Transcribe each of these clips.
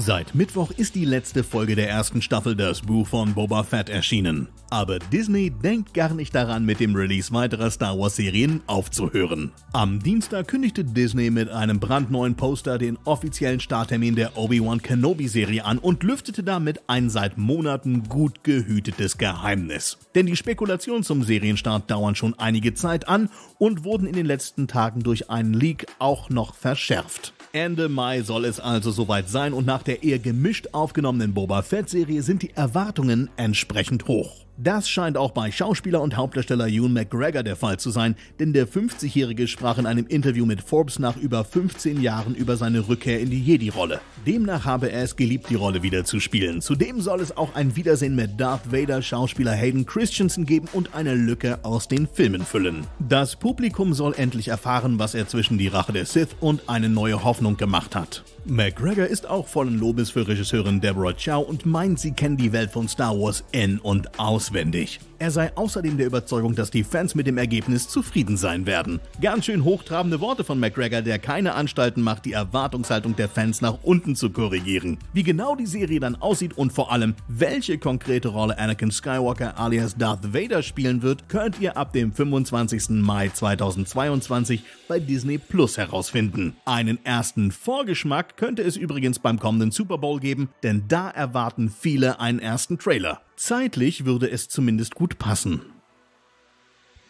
Seit Mittwoch ist die letzte Folge der ersten Staffel Das Buch von Boba Fett erschienen. Aber Disney denkt gar nicht daran, mit dem Release weiterer Star Wars Serien aufzuhören. Am Dienstag kündigte Disney mit einem brandneuen Poster den offiziellen Starttermin der Obi-Wan Kenobi Serie an und lüftete damit ein seit Monaten gut gehütetes Geheimnis. Denn die Spekulationen zum Serienstart dauern schon einige Zeit an und wurden in den letzten Tagen durch einen Leak auch noch verschärft. Ende Mai soll es also soweit sein und nach der eher gemischt aufgenommenen Boba Fett-Serie sind die Erwartungen entsprechend hoch. Das scheint auch bei Schauspieler und Hauptdarsteller Ewan McGregor der Fall zu sein, denn der 50-Jährige sprach in einem Interview mit Forbes nach über 15 Jahren über seine Rückkehr in die Jedi-Rolle. Demnach habe er es geliebt, die Rolle wieder zu spielen. Zudem soll es auch ein Wiedersehen mit Darth Vader Schauspieler Hayden Christensen geben und eine Lücke aus den Filmen füllen. Das Publikum soll endlich erfahren, was er zwischen die Rache der Sith und eine neue Hoffnung gemacht hat. McGregor ist auch vollen Lobes für Regisseurin Deborah Chow und meint, sie kennen die Welt von Star Wars in- und auswendig. Er sei außerdem der Überzeugung, dass die Fans mit dem Ergebnis zufrieden sein werden. Ganz schön hochtrabende Worte von McGregor, der keine Anstalten macht, die Erwartungshaltung der Fans nach unten zu korrigieren. Wie genau die Serie dann aussieht und vor allem, welche konkrete Rolle Anakin Skywalker alias Darth Vader spielen wird, könnt ihr ab dem 25. Mai 2022 bei Disney Plus herausfinden. Einen ersten Vorgeschmack könnte es übrigens beim kommenden Super Bowl geben, denn da erwarten viele einen ersten Trailer. Zeitlich würde es zumindest gut passen.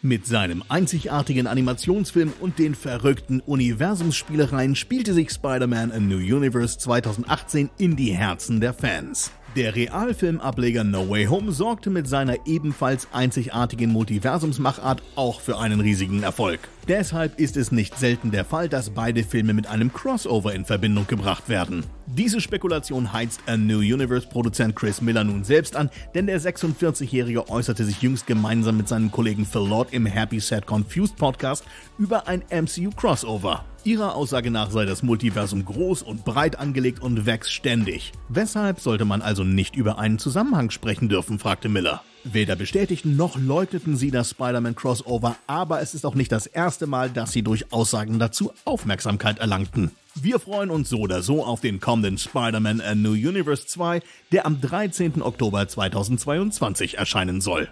Mit seinem einzigartigen Animationsfilm und den verrückten Universumsspielereien spielte sich Spider-Man A New Universe 2018 in die Herzen der Fans. Der Realfilmableger No Way Home sorgte mit seiner ebenfalls einzigartigen Multiversumsmachart auch für einen riesigen Erfolg. Deshalb ist es nicht selten der Fall, dass beide Filme mit einem Crossover in Verbindung gebracht werden. Diese Spekulation heizt A New Universe-Produzent Chris Miller nun selbst an, denn der 46-Jährige äußerte sich jüngst gemeinsam mit seinem Kollegen Phil Lord im Happy Sad Confused Podcast über ein MCU-Crossover. Ihrer Aussage nach sei das Multiversum groß und breit angelegt und wächst ständig. Weshalb sollte man also nicht über einen Zusammenhang sprechen dürfen, fragte Miller. Weder bestätigten noch leugneten sie das Spider-Man-Crossover, aber es ist auch nicht das erste Mal, dass sie durch Aussagen dazu Aufmerksamkeit erlangten. Wir freuen uns so oder so auf den kommenden Spider-Man A New Universe 2, der am 13. Oktober 2022 erscheinen soll.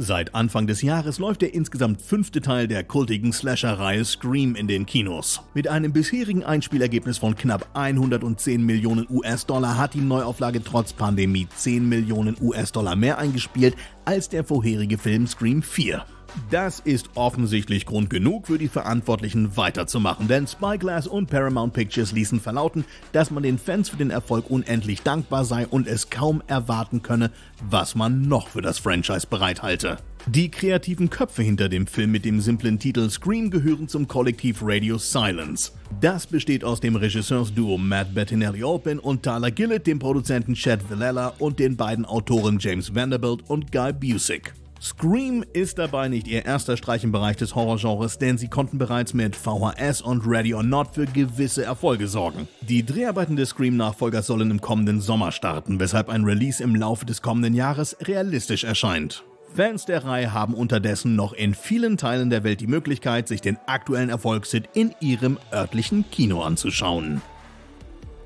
Seit Anfang des Jahres läuft der insgesamt fünfte Teil der kultigen Slasher-Reihe Scream in den Kinos. Mit einem bisherigen Einspielergebnis von knapp 110 Millionen US-Dollar hat die Neuauflage trotz Pandemie 10 Millionen US-Dollar mehr eingespielt als der vorherige Film Scream 4. Das ist offensichtlich Grund genug für die Verantwortlichen weiterzumachen, denn Spyglass und Paramount Pictures ließen verlauten, dass man den Fans für den Erfolg unendlich dankbar sei und es kaum erwarten könne, was man noch für das Franchise bereithalte. Die kreativen Köpfe hinter dem Film mit dem simplen Titel Scream gehören zum Kollektiv Radio Silence. Das besteht aus dem Regisseursduo Matt Bettinelli-Olpin und Tyler Gillett, dem Produzenten Chad Villella und den beiden Autoren James Vanderbilt und Guy Busick. Scream ist dabei nicht ihr erster Streich im Bereich des Horrorgenres, denn sie konnten bereits mit VHS und Ready or Not für gewisse Erfolge sorgen. Die Dreharbeiten des Scream-Nachfolgers sollen im kommenden Sommer starten, weshalb ein Release im Laufe des kommenden Jahres realistisch erscheint. Fans der Reihe haben unterdessen noch in vielen Teilen der Welt die Möglichkeit, sich den aktuellen Erfolgshit in ihrem örtlichen Kino anzuschauen.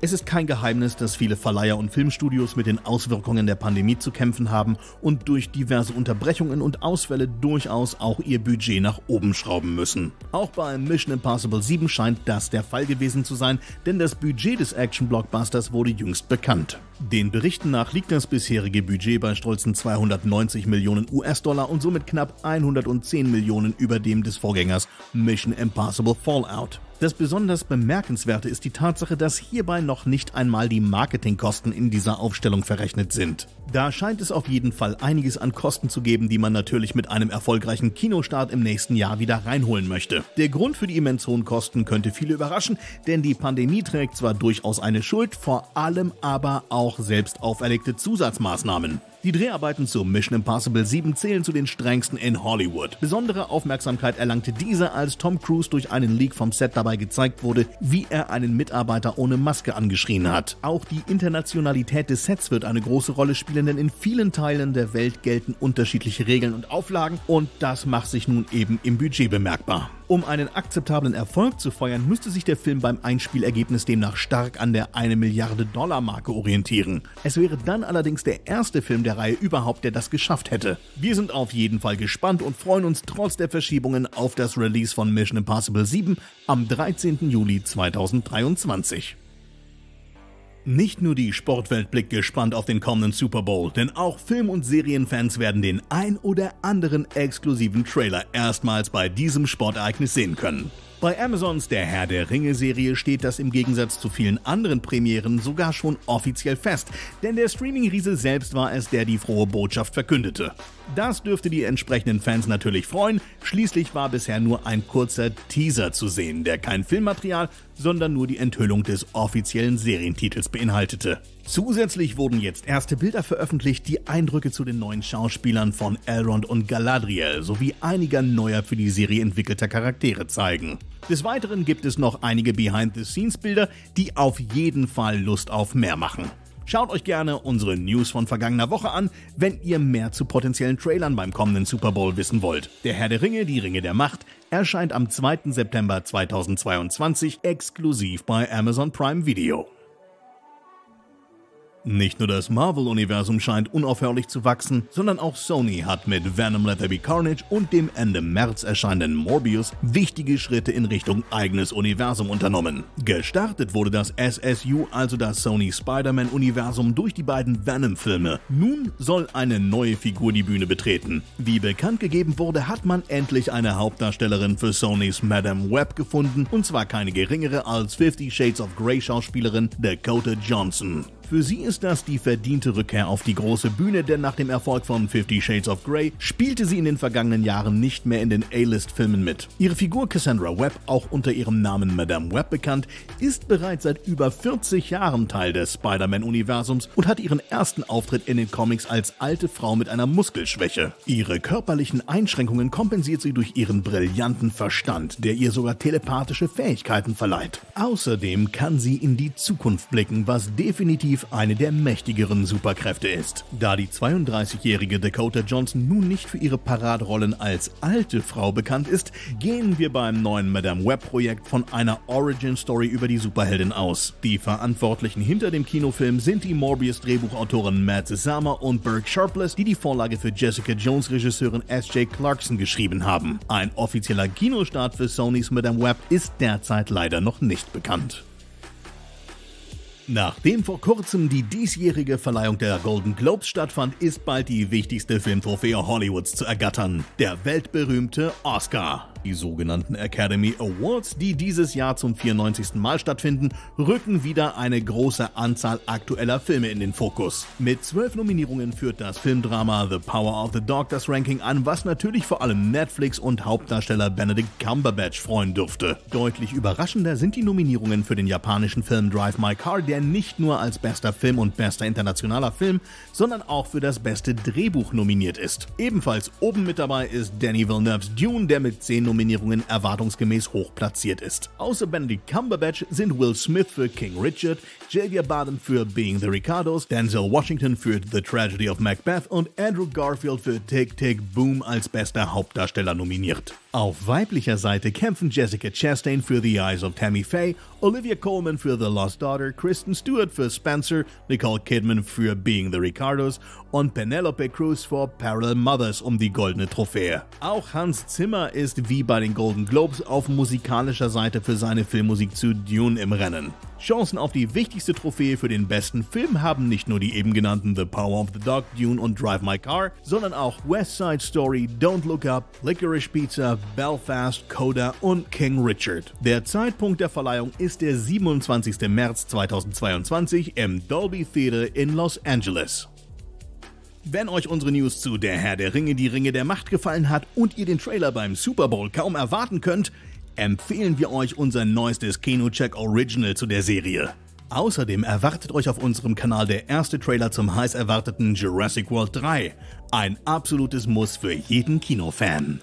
Es ist kein Geheimnis, dass viele Verleiher und Filmstudios mit den Auswirkungen der Pandemie zu kämpfen haben und durch diverse Unterbrechungen und Ausfälle durchaus auch ihr Budget nach oben schrauben müssen. Auch bei Mission Impossible 7 scheint das der Fall gewesen zu sein, denn das Budget des Action-Blockbusters wurde jüngst bekannt. Den Berichten nach liegt das bisherige Budget bei stolzen 290 Millionen US-Dollar und somit knapp 110 Millionen über dem des Vorgängers Mission Impossible Fallout. Das besonders Bemerkenswerte ist die Tatsache, dass hierbei noch nicht einmal die Marketingkosten in dieser Aufstellung verrechnet sind. Da scheint es auf jeden Fall einiges an Kosten zu geben, die man natürlich mit einem erfolgreichen Kinostart im nächsten Jahr wieder reinholen möchte. Der Grund für die immens hohen Kosten könnte viele überraschen, denn die Pandemie trägt zwar durchaus eine Schuld, vor allem aber auch selbst auferlegte Zusatzmaßnahmen. Die Dreharbeiten zu Mission Impossible 7 zählen zu den strengsten in Hollywood. Besondere Aufmerksamkeit erlangte dieser, als Tom Cruise durch einen Leak vom Set dabei gezeigt wurde, wie er einen Mitarbeiter ohne Maske angeschrien hat. Auch die Internationalität des Sets wird eine große Rolle spielen, denn in vielen Teilen der Welt gelten unterschiedliche Regeln und Auflagen und das macht sich nun eben im Budget bemerkbar. Um einen akzeptablen Erfolg zu feiern, müsste sich der Film beim Einspielergebnis demnach stark an der 1 Milliarde Dollar Marke orientieren. Es wäre dann allerdings der erste Film der Reihe überhaupt, der das geschafft hätte. Wir sind auf jeden Fall gespannt und freuen uns trotz der Verschiebungen auf das Release von Mission Impossible 7 am 13. Juli 2023. Nicht nur die Sportwelt blickt gespannt auf den kommenden Super Bowl, denn auch Film- und Serienfans werden den ein oder anderen exklusiven Trailer erstmals bei diesem Sportereignis sehen können. Bei Amazons Der Herr der Ringe-Serie steht das im Gegensatz zu vielen anderen Premieren sogar schon offiziell fest, denn der Streaming-Riese selbst war es, der die frohe Botschaft verkündete. Das dürfte die entsprechenden Fans natürlich freuen, schließlich war bisher nur ein kurzer Teaser zu sehen, der kein Filmmaterial, sondern nur die Enthüllung des offiziellen Serientitels beinhaltete. Zusätzlich wurden jetzt erste Bilder veröffentlicht, die Eindrücke zu den neuen Schauspielern von Elrond und Galadriel sowie einiger neuer für die Serie entwickelter Charaktere zeigen. Des Weiteren gibt es noch einige Behind-the-Scenes-Bilder, die auf jeden Fall Lust auf mehr machen. Schaut euch gerne unsere News von vergangener Woche an, wenn ihr mehr zu potenziellen Trailern beim kommenden Super Bowl wissen wollt. Der Herr der Ringe, die Ringe der Macht, erscheint am 2. September 2022 exklusiv bei Amazon Prime Video. Nicht nur das Marvel-Universum scheint unaufhörlich zu wachsen, sondern auch Sony hat mit Venom Let There Be Carnage und dem Ende März erscheinenden Morbius wichtige Schritte in Richtung eigenes Universum unternommen. Gestartet wurde das SSU, also das Sony Spider-Man-Universum, durch die beiden Venom-Filme. Nun soll eine neue Figur die Bühne betreten. Wie bekannt gegeben wurde, hat man endlich eine Hauptdarstellerin für Sonys Madame Web gefunden, und zwar keine geringere als Fifty Shades of Grey Schauspielerin Dakota Johnson. Für sie ist das die verdiente Rückkehr auf die große Bühne, denn nach dem Erfolg von Fifty Shades of Grey spielte sie in den vergangenen Jahren nicht mehr in den A-List-Filmen mit. Ihre Figur Cassandra Webb, auch unter ihrem Namen Madame Webb bekannt, ist bereits seit über 40 Jahren Teil des Spider-Man-Universums und hat ihren ersten Auftritt in den Comics als alte Frau mit einer Muskelschwäche. Ihre körperlichen Einschränkungen kompensiert sie durch ihren brillanten Verstand, der ihr sogar telepathische Fähigkeiten verleiht. Außerdem kann sie in die Zukunft blicken, was definitiv eine der mächtigeren Superkräfte ist. Da die 32-jährige Dakota Johnson nun nicht für ihre Paraderollen als alte Frau bekannt ist, gehen wir beim neuen Madame Web-Projekt von einer Origin-Story über die Superheldin aus. Die Verantwortlichen hinter dem Kinofilm sind die Morbius-Drehbuchautoren Matt Sesama und Burke Sharpless, die die Vorlage für Jessica Jones-Regisseurin S.J. Clarkson geschrieben haben. Ein offizieller Kinostart für Sonys Madame Web ist derzeit leider noch nicht bekannt. Nachdem vor kurzem die diesjährige Verleihung der Golden Globes stattfand, ist bald die wichtigste Filmtrophäe Hollywoods zu ergattern, der weltberühmte Oscar. Die sogenannten Academy Awards, die dieses Jahr zum 94. Mal stattfinden, rücken wieder eine große Anzahl aktueller Filme in den Fokus. Mit zwölf Nominierungen führt das Filmdrama The Power of the Dog das Ranking an, was natürlich vor allem Netflix und Hauptdarsteller Benedict Cumberbatch freuen dürfte. Deutlich überraschender sind die Nominierungen für den japanischen Film Drive My Car, der nicht nur als bester Film und bester internationaler Film, sondern auch für das beste Drehbuch nominiert ist. Ebenfalls oben mit dabei ist Danny Villeneuve's Dune, der mit zehn Nominierungen erwartungsgemäß hoch platziert ist. Außer Benedict Cumberbatch sind Will Smith für King Richard, Javier Bardem für Being the Ricardos, Denzel Washington für The Tragedy of Macbeth und Andrew Garfield für Tick Tick Boom als bester Hauptdarsteller nominiert. Auf weiblicher Seite kämpfen Jessica Chastain für The Eyes of Tammy Faye, Olivia Colman für The Lost Daughter, Kristen Stewart für Spencer, Nicole Kidman für Being the Ricardos und Penelope Cruz für Parallel Mothers um die goldene Trophäe. Auch Hans Zimmer ist wie bei den Golden Globes auf musikalischer Seite für seine Filmmusik zu Dune im Rennen. Chancen auf die wichtigste Trophäe für den besten Film haben nicht nur die eben genannten The Power of the Dog, Dune und Drive My Car, sondern auch West Side Story, Don't Look Up, Licorice Pizza, Belfast, Coda und King Richard. Der Zeitpunkt der Verleihung ist der 27. März 2022 im Dolby Theater in Los Angeles. Wenn euch unsere News zu Der Herr der Ringe, die Ringe der Macht gefallen hat und ihr den Trailer beim Super Bowl kaum erwarten könnt, empfehlen wir euch unser neuestes Kinocheck Original zu der Serie. Außerdem erwartet euch auf unserem Kanal der erste Trailer zum heiß erwarteten Jurassic World 3. Ein absolutes Muss für jeden Kinofan.